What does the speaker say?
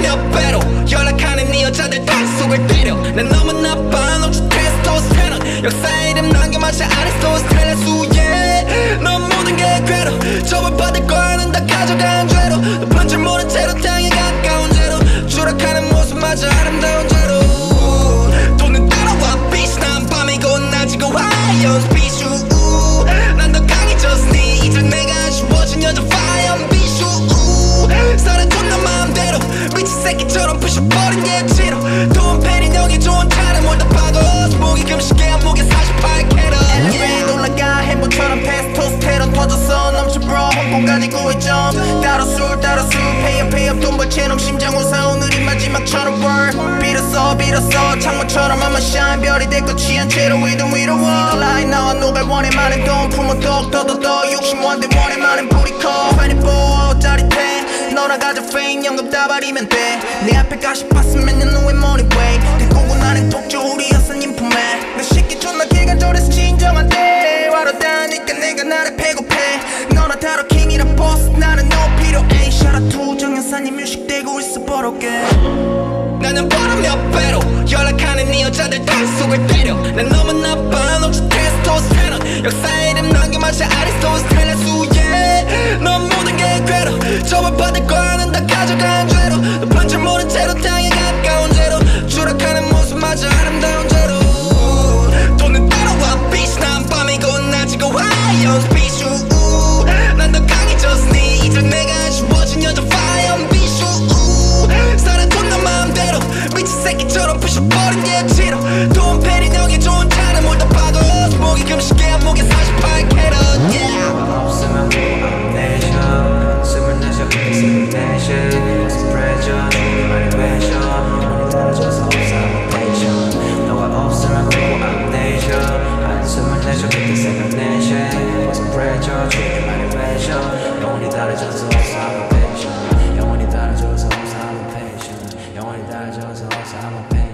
몇 배로 열악하는 네 여자들 단속을 때려. 난 너무 나빠 노출 테스토스테론 역사 이름 남겨마치 아리스토스텔레스 yeah 넌 모든 게 괴로 처벌받을 거야 넌다 가져가. 새끼처럼 부셔버린 예치로. 돈 패린 형이 좋은 차를 몰다 파고 목이 한 목에 48캐럿 엘리베이 올라가 행복처럼 테스토스테론 터져서 넘쳐 bro 홍콩까지 구해점 따로 술 따로 술 페이업 페이업 돈 벌채 놈 심장 우사 오늘이 마지막처럼 word 빌었어 빌었어 창문처럼 I'ma shine. 별이 될것 취한 채로 위도 위로 워. 라인 나와 노갈 원해 많은 돈 품어 떡더더더 욕심 원대 원해 많은 뿌리 커. 24짜릿해. 너나 가져 fame 연금 다 버리면 돼 내 앞에 가시 봤으면 너의 머리 way 대공고 나는 독주 우리 여사님 품에 내 새끼 존나 기간절해서 진정한 때 와로 다니까 내가 나를 배고파. 너나 다로 킹이라 보스 나는 너 필요해. 샤라 투정 여사님 일식되고 있어 버럭게 나는 바로 몇 배로 연락하는 네 여자들 다 속을 때려. 난 너무 나빠 녹주 테스토스테론. 역사 이름 남겨마치 아리스토스텔레스 yeah 넌 모든 게 괴로 저번 받을 거는 다 가져가. Your only thought is I'm a patient. I'm a patient.